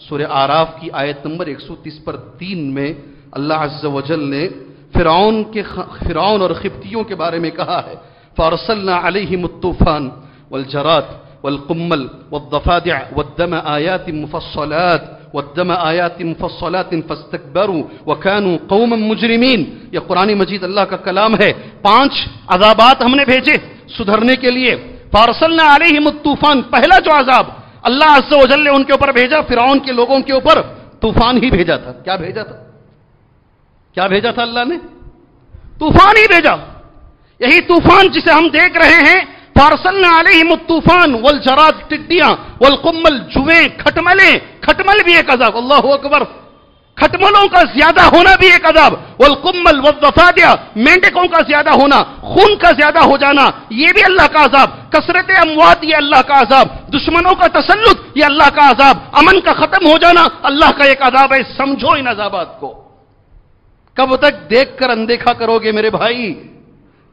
सुर आराफ की आयत नंबर 130 पर तीन में अल्लाह अज्ज वजल ने फिरौन के फिरौन और खिप्तियों के बारे में कहा है। फ़ारसलना अलैहिमुत्तूफ़ान वलजरात वलकुम्मल वद्दफादिअ वद्दम आयात मुफस्सलात वद्दम आयात मुफस्सलात फस्तकबरू वकानू कौमम मुजरिमीन। यह कुरान मजीद अल्लाह का कलाम है। पाँच अजाबात हमने भेजे सुधरने के लिए। फारसलना अलैहिमुत्तूफ़ान पहला जो अजाब अल्लाह अज्ज ने उनके ऊपर भेजा फिर के लोगों के ऊपर तूफ़ान ही भेजा था। क्या भेजा था? क्या भेजा था अल्लाह ने? तूफ़ान ही भेजा। यही तूफ़ान जिसे हम देख रहे हैं फारसल अलहिम तूफ़ान वल जराज टिड्डियाँ वल कुमल जुए खटमले, खटमल भी एक अजाब अल्लाह अकबर। खटमलों का ज़्यादा होना भी एक अजाब वल कुम्मल वफादिया, मेंढकों का ज़्यादा होना, खून का ज़्यादा हो जाना यह भी अल्लाह का अजाब। कसरत अमवात, ये अल्लाह का अजाब। दुश्मनों का तसलुत ये अल्लाह का अजाब। अमन का खत्म हो जाना, अल्लाह का एक अजाब है, समझो इन अजाबात को। कब तक देखकर अनदेखा करोगे मेरे भाई?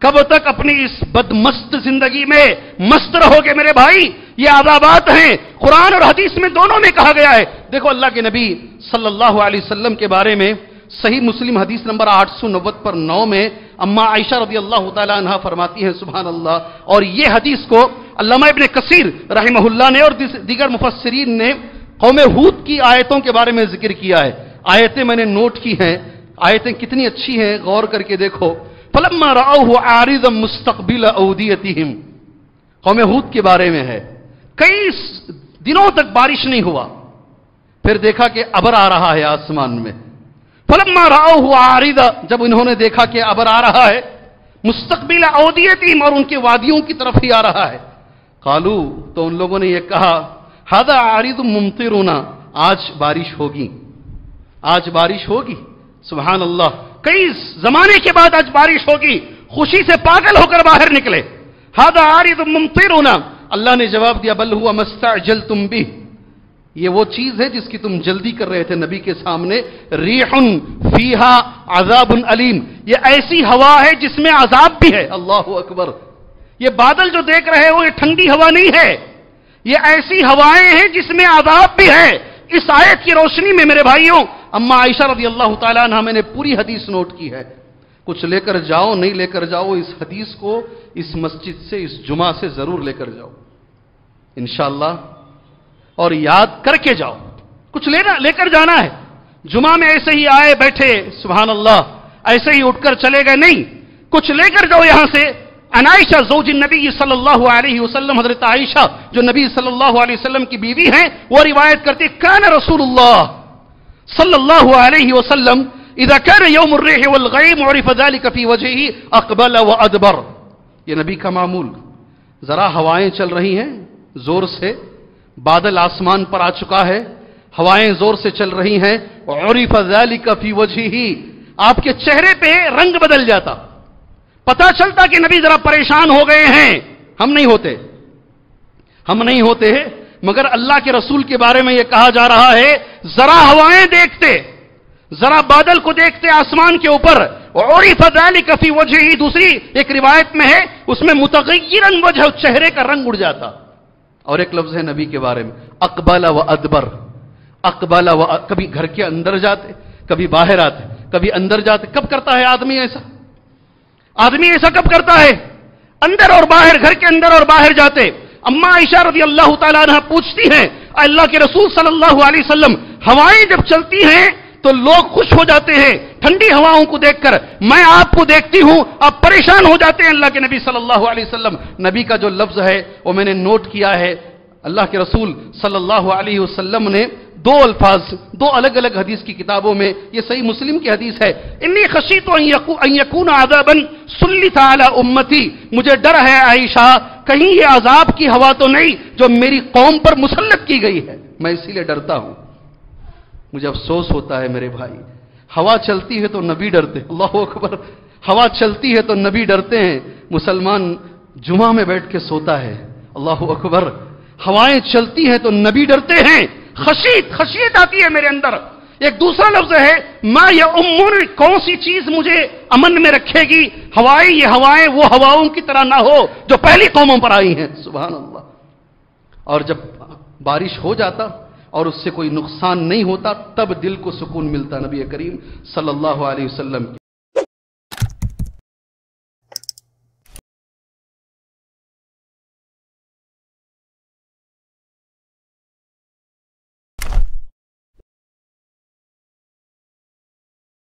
कब तक अपनी इस बदमस्त ज़िंदगी में मस्त रहोगे मेरे भाई? ये आदाबात हैं। कुरान और हदीस में दोनों में कहा गया है देखो अल्लाह के नबी सल्लल्लाहु अलैहि वसल्लम के बारे में सही मुस्लिम हदीस नंबर आठ सौ नब्बे पर नौ में अम्मा आयशा रदी अल्लाह तहा फरमाती है सुबह अल्लाह और ये हदीस को अल्लामा इबन कसीर रहमहुल्ला ने और दीगर मुफसरीन ने कौम हूद की आयतों के बारे में ज़िक्र किया है। आयतें मैंने नोट की हैं। आयतें कितनी अच्छी हैं, गौर करके देखो। फलम्मा राह आरिद मुस्तकबिल अवदियतिहिम कौम हूद के बारे में है। कई दिनों तक बारिश नहीं हुआ। फिर देखा कि अबर आ रहा है आसमान में। फलम्मा राह आरिद, जब इन्होंने देखा कि अबर आ रहा है, मुस्तकबिल अवदियतिहिम और उनके वादियों की तरफ़ ही आ रहा है। कालू तो उन लोगों ने यह कहा, हादा आरिद मुमतिरुना, आज बारिश होगी। आज बारिश होगी? सुबहान अल्लाह कई जमाने के बाद आज बारिश होगी। खुशी से पागल होकर बाहर निकले। हादा आरिद होना अल्लाह ने जवाब दिया, बल हुआ मस्ता जल तुम भी ये वो चीज़ है जिसकी तुम जल्दी कर रहे थे नबी के सामने। रेहन फीहा अजाबुन अलीम। ये ऐसी हवा है जिसमें अजाब भी है। अल्लाह अकबर। ये बादल जो देख रहे हो, ये ठंडी हवा नहीं है। ये ऐसी हवाएँ हैं जिसमें आजाब भी है। इस आयत की रोशनी में मेरे भाइयों, अम्मा आयशा रदी अल्लाह तला मैंने पूरी हदीस नोट की है। कुछ लेकर जाओ, नहीं लेकर जाओ, इस हदीस को इस मस्जिद से, इस जुमा से ज़रूर लेकर जाओ। इनशाला और याद करके जाओ। कुछ लेना, लेकर जाना है। जुमा में ऐसे ही आए बैठे सुबहान अल्लाह ऐसे ही उठकर चले गए, नहीं। कुछ लेकर जाओ यहाँ से। अनायशा जोज नबी सल्लल्लाहु अलैहि वसल्लम, हज़रत आयशा, जो नबी सल्लल्लाहु अलैहि वसल्लम की बीवी हैं, वो रिवायत करती, कान रसूलुल्लाह सल्लल्लाहु अलैहि वसल्लम इदा कर यौम वल गैम और फजालिक फ़ी वजही, अकबल व अदबर। ये नबी का मामूल। जरा हवाएँ चल रही हैं, ज़ोर से। बादल आसमान पर आ चुका है, हवाएँ ज़ोर से चल रही हैं और फजालिक फ़ी ही आपके चेहरे पे रंग बदल जाता। पता चलता कि नबी जरा परेशान हो गए हैं। हम नहीं होते। हम नहीं होते हैं, मगर अल्लाह के रसूल के बारे में यह कहा जा रहा है, जरा हवाएँ देखते, जरा बादल को देखते आसमान के ऊपर और फजाली कफी वजह ही दूसरी एक रिवायत में है, उसमें मुतगैरन वजह, चेहरे का रंग उड़ जाता। और एक लफ्ज है नबी के बारे में, अकबाला व अदबर। अकबाला व कभी घर के अंदर जाते, कभी बाहर आते, कभी अंदर जाते, कब करता है आदमी ऐसा? आदमी ऐसा कब करता है? अंदर और बाहर, घर के अंदर और बाहर जाते। अम्मा आयशा रदी अल्लाह तला पूछती हैं, अल्लाह के रसूल सल्लल्लाहु अलैहि वसल्लम, हवाएँ जब चलती हैं तो लोग खुश हो जाते हैं ठंडी हवाओं को देखकर मैं आपको देखती हूँ, आप परेशान हो जाते हैं। अल्लाह के नबी सल्लल्लाहु अलैहि वसल्लम, नबी का जो लफ्ज है, वो मैंने नोट किया है। अल्लाह के रसूल सल्लल्लाहु अलैहि वसल्लम ने दो अल्फाज, दो अलग अलग हदीस की किताबों में, ये सही मुस्लिम की हदीस है। इन्नी खशी तो यकून आजाबन सुल्ली ताला उम्मती। मुझे डर है आयशा, कहीं ये आजाब की हवा तो नहीं जो मेरी कौम पर मुसलत की गई है। मैं इसीलिए डरता हूँ। मुझे अफसोस होता है मेरे भाई। हवा चलती है तो नबी डरते अल्लाह अकबर। हवा चलती है तो नबी डरते हैं। मुसलमान जुमा में बैठ के सोता है। अल्लाह अकबर। हवाएँ चलती हैं तो नबी डरते हैं। खशीत खशियत आती है मेरे अंदर। एक दूसरा लफ्ज है, माँ या उम्र कौन सी चीज़ मुझे अमन में रखेगी? हवाएँ, ये हवाएँ, वो हवाओं की तरह ना हो, जो पहली कौमों पर आई हैं। सुबह अल्लाह। और जब बारिश हो जाता और उससे कोई नुकसान नहीं होता, तब दिल को सुकून मिलता नबी करीम सल्लल्लाहु अलैहि वसल्लम